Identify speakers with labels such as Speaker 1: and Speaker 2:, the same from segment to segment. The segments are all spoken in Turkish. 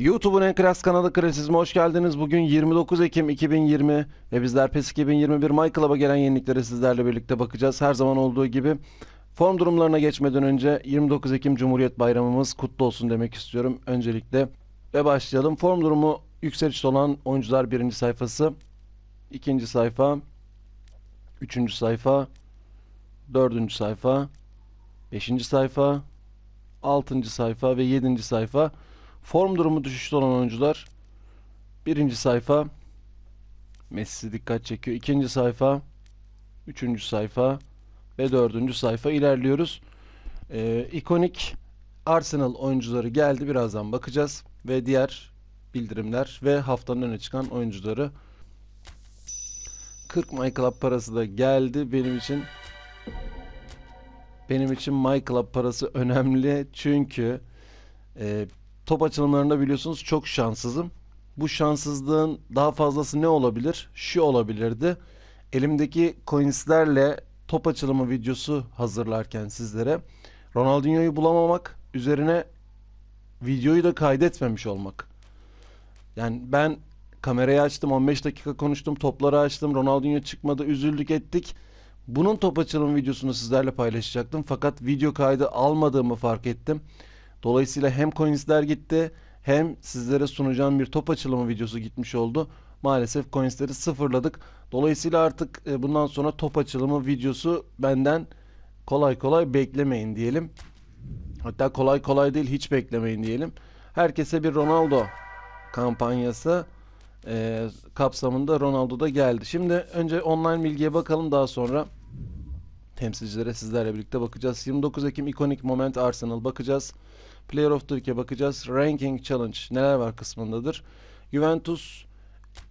Speaker 1: YouTube'un en klas kanalı Krasizm'e hoş geldiniz. Bugün 29 Ekim 2020 ve bizler PES 2021 My Club'a gelen yeniliklere sizlerle birlikte bakacağız. Her zaman olduğu gibi form durumlarına geçmeden önce 29 Ekim Cumhuriyet Bayramımız kutlu olsun demek istiyorum öncelikle. Ve başlayalım. Form durumu yükselişte olan oyuncular birinci sayfası, ikinci sayfa, üçüncü sayfa, dördüncü sayfa, beşinci sayfa, altıncı sayfa ve yedinci sayfa. Form durumu düşüşte olan oyuncular. Birinci sayfa. Messi dikkat çekiyor. İkinci sayfa. Üçüncü sayfa. Ve dördüncü sayfa ilerliyoruz. Ee, ikonik Arsenal oyuncuları geldi. Birazdan bakacağız. Ve diğer bildirimler ve haftanın öne çıkan oyuncuları. 40 My Club parası da geldi benim için. Benim için My Club parası önemli çünkü e, top açılımlarında biliyorsunuz çok şanssızım. Bu şanssızlığın daha fazlası ne olabilir? Şu olabilirdi. Elimdeki coinslerle top açılımı videosu hazırlarken sizlere Ronaldinho'yu bulamamak, üzerine videoyu da kaydetmemiş olmak. Yani ben kamerayı açtım, 15 dakika konuştum, topları açtım, Ronaldinho çıkmadı, üzüldük ettik. Bunun top açılım videosunu sizlerle paylaşacaktım fakat video kaydı almadığımı fark ettim. Dolayısıyla hem coinsler gitti hem sizlere sunacağım bir top açılımı videosu gitmiş oldu. Maalesef coinsleri sıfırladık. Dolayısıyla artık e, bundan sonra top açılımı videosu benden kolay kolay beklemeyin diyelim. Hatta kolay kolay değil hiç beklemeyin diyelim. Herkese bir Ronaldo kampanyası e, kapsamında Ronaldo da geldi. Şimdi önce online bilgiye bakalım daha sonra temsilcilere sizlerle birlikte bakacağız. 29 Ekim ikonik moment Arsenal bakacağız. Player of the Week'e bakacağız. Ranking Challenge neler var kısmındadır. Juventus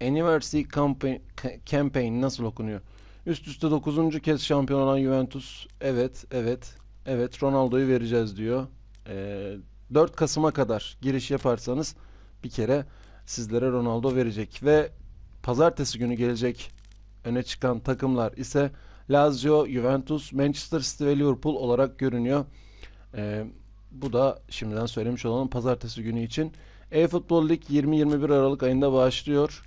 Speaker 1: Anniversary Campaign, Campaign nasıl okunuyor? Üst üste 9. kez şampiyon olan Juventus. Evet, evet, evet Ronaldo'yu vereceğiz diyor. Ee, 4 Kasım'a kadar giriş yaparsanız bir kere sizlere Ronaldo verecek. Ve pazartesi günü gelecek öne çıkan takımlar ise Lazio, Juventus, Manchester City ve Liverpool olarak görünüyor. Ee, bu da şimdiden söylemiş olalım pazartesi günü için. E-Futbol Lig 20-21 Aralık ayında başlıyor.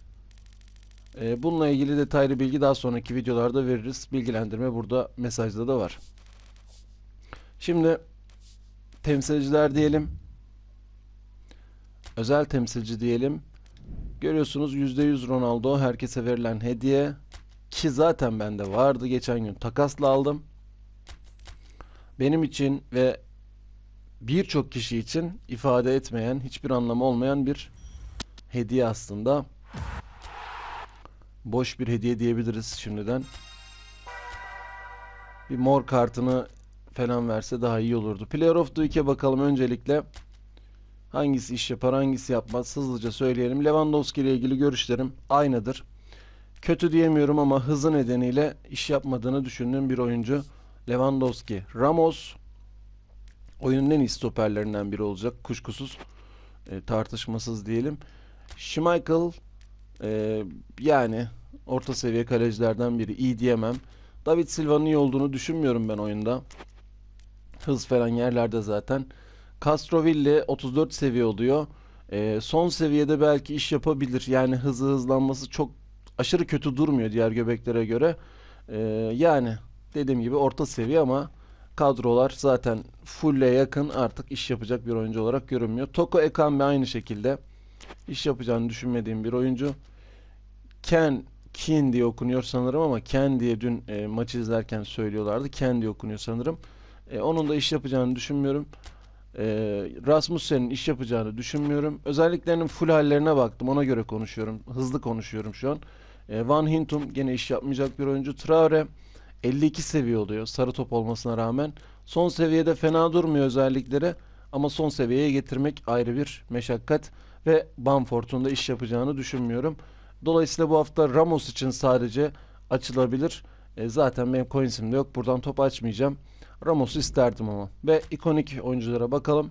Speaker 1: Ee, bununla ilgili detaylı bilgi daha sonraki videolarda veririz. Bilgilendirme burada mesajda da var. Şimdi temsilciler diyelim. Özel temsilci diyelim. Görüyorsunuz %100 Ronaldo herkese verilen hediye ki zaten bende vardı geçen gün takasla aldım. Benim için ve birçok kişi için ifade etmeyen, hiçbir anlamı olmayan bir hediye aslında. Boş bir hediye diyebiliriz şimdiden. Bir mor kartını falan verse daha iyi olurdu. Player of the Week'e bakalım öncelikle. Hangisi iş yapar, hangisi yapmaz hızlıca söyleyelim. Lewandowski ile ilgili görüşlerim aynıdır. Kötü diyemiyorum ama hızı nedeniyle iş yapmadığını düşündüğüm bir oyuncu. Lewandowski. Ramos oyunun en iyi stoperlerinden biri olacak kuşkusuz. E, tartışmasız diyelim. Schmeichel e, yani orta seviye kalecilerden biri. iyi diyemem. David Silva'nın iyi olduğunu düşünmüyorum ben oyunda. Hız falan yerlerde zaten. Castrovilli 34 seviye oluyor. E, son seviyede belki iş yapabilir. Yani hızı hızlanması çok aşırı kötü durmuyor diğer göbeklere göre. E, yani dediğim gibi orta seviye ama kadrolar zaten full'e yakın artık iş yapacak bir oyuncu olarak görünmüyor. Toko Ekambi aynı şekilde iş yapacağını düşünmediğim bir oyuncu. Ken Kin diye okunuyor sanırım ama Ken diye dün e, maçı izlerken söylüyorlardı. Ken diye okunuyor sanırım. E, onun da iş yapacağını düşünmüyorum. E, Rasmussen'in iş yapacağını düşünmüyorum. Özelliklerinin full hallerine baktım. Ona göre konuşuyorum. Hızlı konuşuyorum şu an. E, Van Hintum gene iş yapmayacak bir oyuncu. Traore 52 seviye oluyor sarı top olmasına rağmen. Son seviyede fena durmuyor özellikleri ama son seviyeye getirmek ayrı bir meşakkat ve Bamford'un da iş yapacağını düşünmüyorum. Dolayısıyla bu hafta Ramos için sadece açılabilir. E, zaten benim coinsim de yok. Buradan top açmayacağım. Ramos'u isterdim ama. Ve ikonik oyunculara bakalım.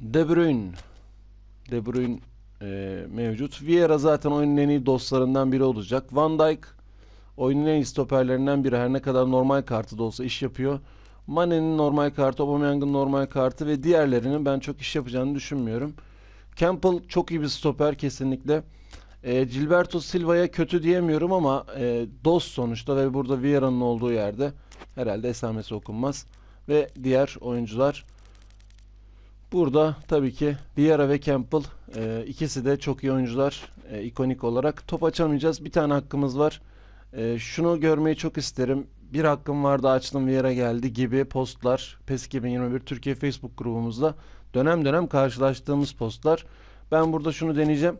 Speaker 1: De Bruyne. De Bruyne e, mevcut. Vieira zaten oyunun en iyi dostlarından biri olacak. Van Dijk oyunun en iyi stoperlerinden biri. Her ne kadar normal kartı da olsa iş yapıyor. Mane'nin normal kartı, Aubameyang'ın normal kartı ve diğerlerinin ben çok iş yapacağını düşünmüyorum. Campbell çok iyi bir stoper kesinlikle. E, Gilberto Silva'ya kötü diyemiyorum ama e, dost sonuçta ve burada Vieira'nın olduğu yerde herhalde esamesi okunmaz. Ve diğer oyuncular burada tabii ki Vieira ve Campbell e, ikisi de çok iyi oyuncular e, ikonik olarak. Top açamayacağız. Bir tane hakkımız var. E, şunu görmeyi çok isterim. Bir hakkım vardı açtım Vieira geldi gibi postlar PES 2021 Türkiye Facebook grubumuzda dönem dönem karşılaştığımız postlar. Ben burada şunu deneyeceğim.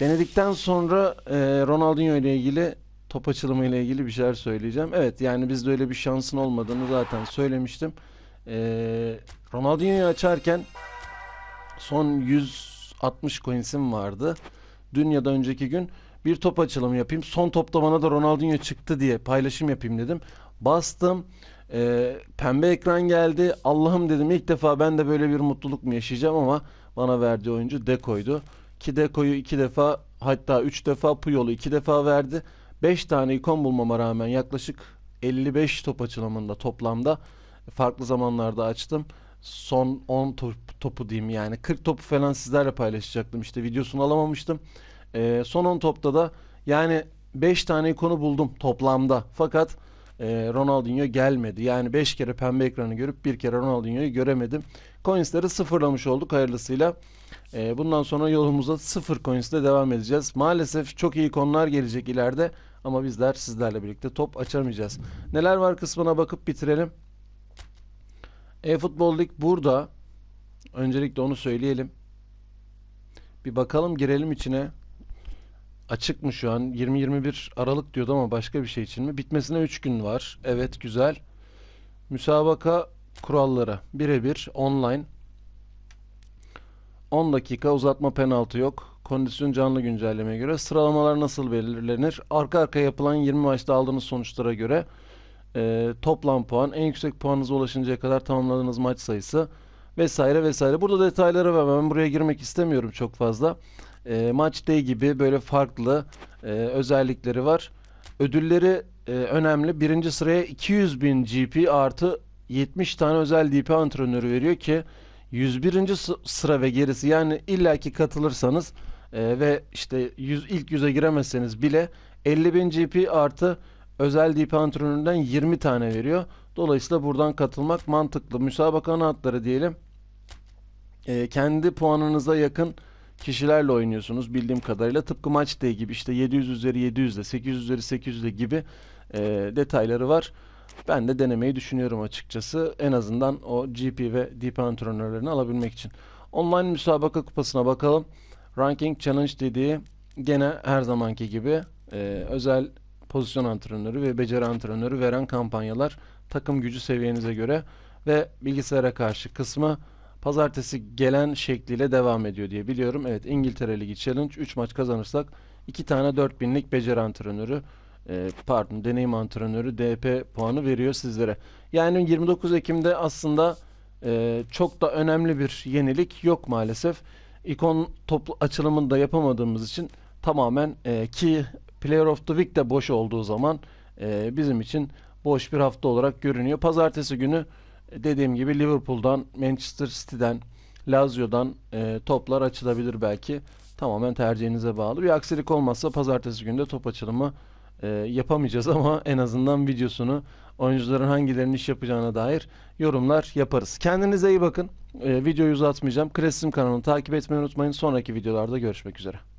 Speaker 1: Denedikten sonra e, Ronaldinho ile ilgili top açılımı ile ilgili bir şeyler söyleyeceğim. Evet yani bizde öyle bir şansın olmadığını zaten söylemiştim. E, Ronaldinho'yu açarken son 160 coins'im vardı. Dün ya da önceki gün bir top açılımı yapayım. Son topta bana da Ronaldinho çıktı diye paylaşım yapayım dedim. Bastım. E, pembe ekran geldi. Allah'ım dedim ilk defa ben de böyle bir mutluluk mu yaşayacağım ama bana verdiği oyuncu Deko'ydu. Ki Deko'yu iki defa hatta üç defa Puyol'u iki defa verdi. Beş tane ikon bulmama rağmen yaklaşık 55 top açılımında toplamda farklı zamanlarda açtım. Son 10 top, topu diyeyim yani 40 topu falan sizlerle paylaşacaktım. İşte videosunu alamamıştım. Ee, son 10 topta da yani 5 tane ikonu buldum toplamda. Fakat e, Ronaldinho gelmedi. Yani 5 kere pembe ekranı görüp bir kere Ronaldinho'yu göremedim. Coins'leri sıfırlamış olduk hayırlısıyla. E, bundan sonra yolumuza sıfır coins'le devam edeceğiz. Maalesef çok iyi konular gelecek ileride ama bizler sizlerle birlikte top açamayacağız. Neler var kısmına bakıp bitirelim. E-Futbol Lig burada. Öncelikle onu söyleyelim. Bir bakalım girelim içine. Açık mı şu an? 20-21 Aralık diyordu ama başka bir şey için mi? Bitmesine 3 gün var. Evet güzel. Müsabaka kuralları birebir online. 10 dakika uzatma penaltı yok. Kondisyon canlı güncellemeye göre sıralamalar nasıl belirlenir? Arka arkaya yapılan 20 maçta aldığınız sonuçlara göre e, toplam puan, en yüksek puanınıza ulaşıncaya kadar tamamladığınız maç sayısı vesaire vesaire. Burada detayları var. Ben buraya girmek istemiyorum çok fazla. E, maç day gibi böyle farklı e, özellikleri var. Ödülleri e, önemli. Birinci sıraya 200 bin GP artı 70 tane özel DP antrenörü veriyor ki 101. sıra ve gerisi yani illaki katılırsanız e, ve işte 100, ilk yüze giremezseniz bile 50.000 GP artı özel DP antrenöründen 20 tane veriyor. Dolayısıyla buradan katılmak mantıklı. Müsabakanın hatları diyelim. E, kendi puanınıza yakın kişilerle oynuyorsunuz bildiğim kadarıyla. Tıpkı maç day gibi işte 700 üzeri 700 de 800 üzeri 800 de gibi e, detayları var. Ben de denemeyi düşünüyorum açıkçası. En azından o GP ve DP antrenörlerini alabilmek için. Online müsabaka kupasına bakalım. Ranking Challenge dediği gene her zamanki gibi e, özel pozisyon antrenörü ve beceri antrenörü veren kampanyalar takım gücü seviyenize göre ve bilgisayara karşı kısmı pazartesi gelen şekliyle devam ediyor diye biliyorum. Evet İngiltere Ligi Challenge 3 maç kazanırsak 2 tane 4000'lik beceri antrenörü e, pardon deneyim antrenörü DP puanı veriyor sizlere. Yani 29 Ekim'de aslında e, çok da önemli bir yenilik yok maalesef. İkon toplu açılımını da yapamadığımız için tamamen e, ki Player of the Week de boş olduğu zaman bizim için boş bir hafta olarak görünüyor. Pazartesi günü dediğim gibi Liverpool'dan, Manchester City'den, Lazio'dan e, toplar açılabilir belki. Tamamen tercihinize bağlı. Bir aksilik olmazsa pazartesi günü de top açılımı e, yapamayacağız ama en azından videosunu oyuncuların hangilerinin iş yapacağına dair yorumlar yaparız. Kendinize iyi bakın. E, videoyu uzatmayacağım. Kresim kanalını takip etmeyi unutmayın. Sonraki videolarda görüşmek üzere.